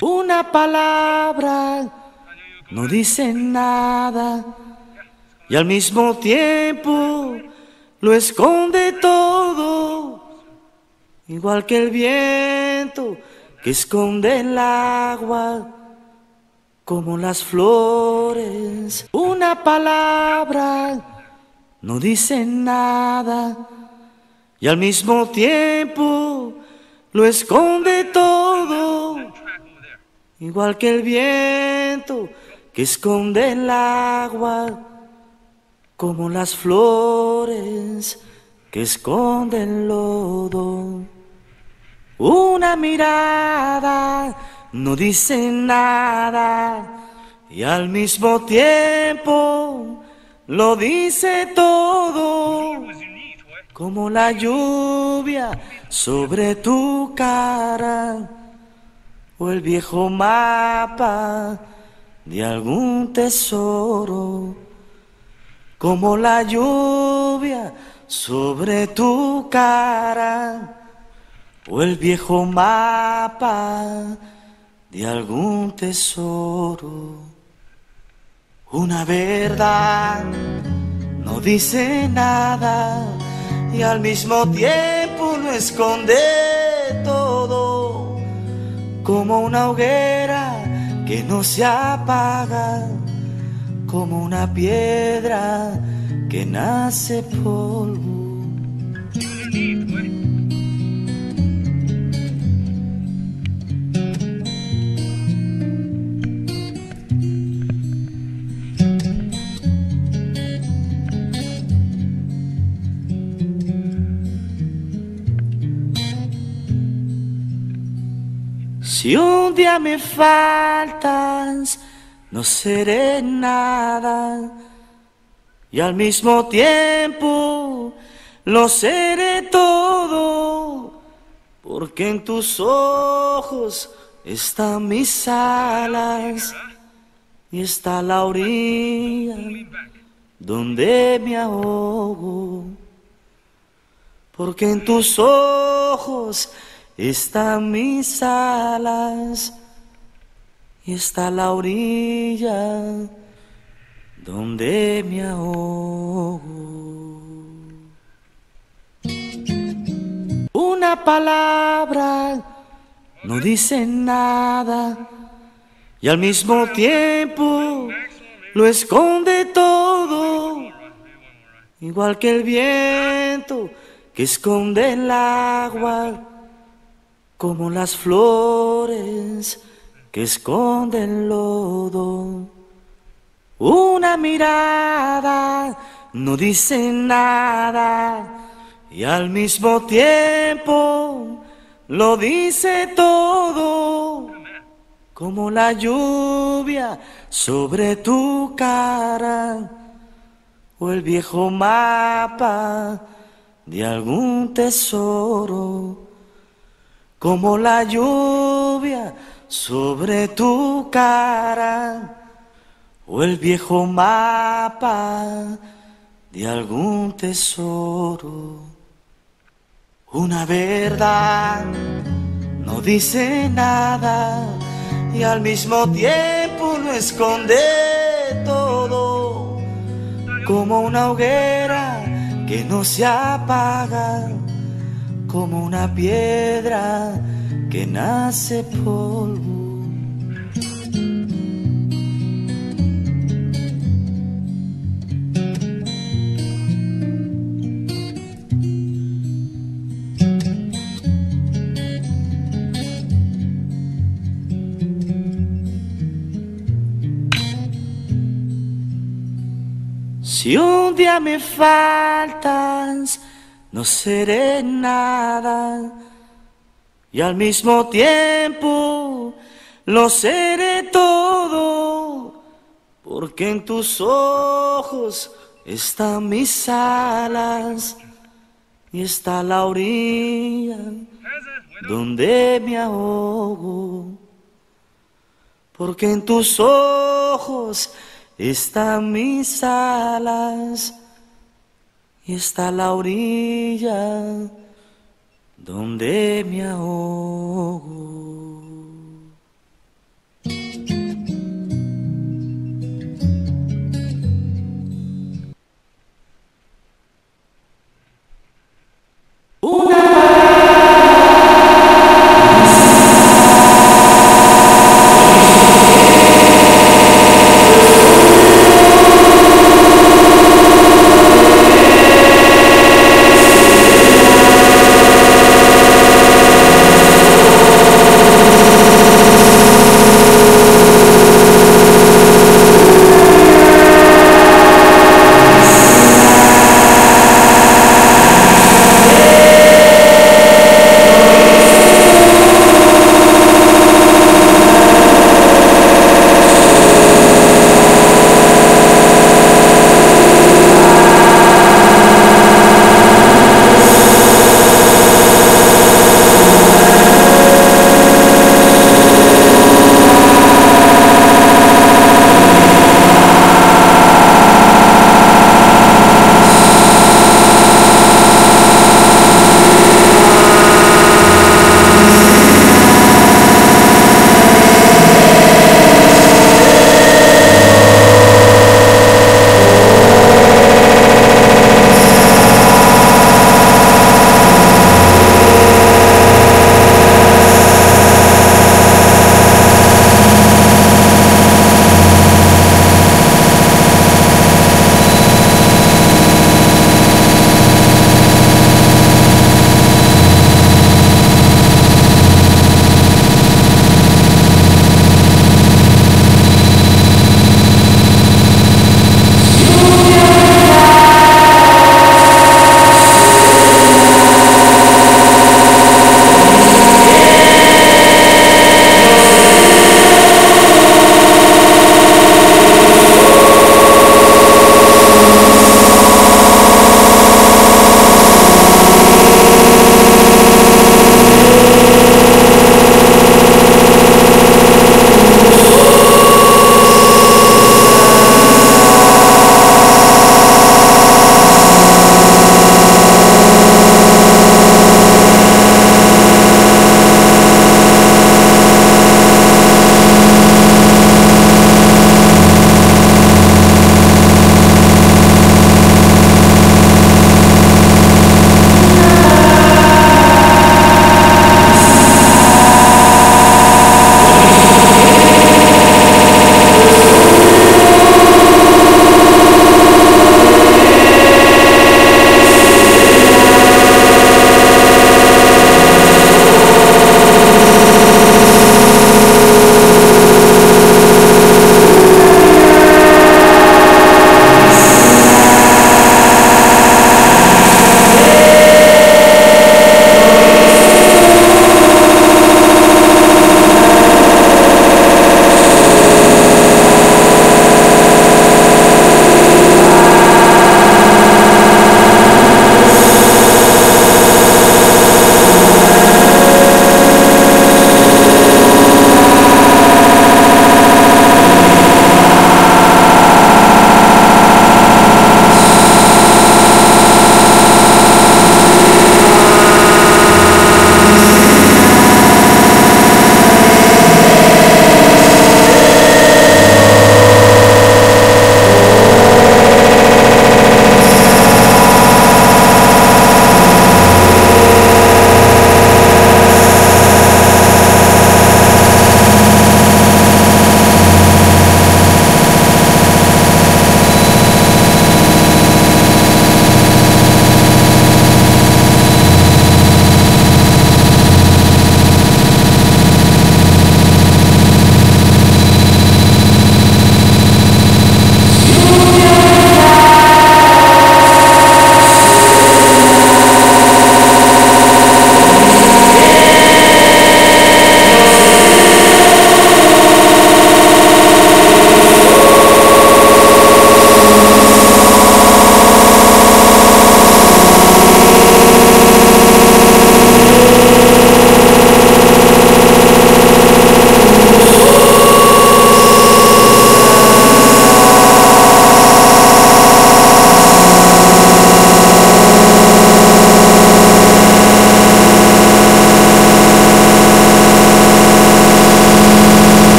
Una palabra no dice nada y al mismo tiempo lo esconde todo, igual que el viento que esconde el agua, como las flores. Una palabra no dice nada y al mismo tiempo lo esconde todo, igual que el viento que esconde el agua, como las flores que esconden el lodo. Una mirada no dice nada y al mismo tiempo lo dice todo como la lluvia sobre tu cara o el viejo mapa de algún tesoro, como la lluvia sobre tu cara o el viejo mapa de algún tesoro. Una verdad no dice nada y al mismo tiempo lo esconde como una hoguera que no se apaga, como una piedra que nace polvo. Si un día me faltas, no seré nada. Y al mismo tiempo lo seré todo, porque en tus ojos están mis alas y está la orilla donde me ahogo. Porque en tus ojos están mis alas y está la orilla donde me ahogo. Una palabra no dice nada y al mismo tiempo lo esconde todo, igual que el viento que esconde el agua como las flores que esconden lodo. Una mirada no dice nada y al mismo tiempo lo dice todo, como la lluvia sobre tu cara o el viejo mapa de algún tesoro como la lluvia sobre tu cara o el viejo mapa de algún tesoro. Una verdad no dice nada y al mismo tiempo lo esconde todo, como una hoguera que no se apaga como una piedra que nace polvo. Si un día me faltas, no seré nada. Y al mismo tiempo lo seré todo, porque en tus ojos están mis alas y está la orilla donde me ahogo, porque en tus ojos están mis alas y está la orilla donde me ahogo.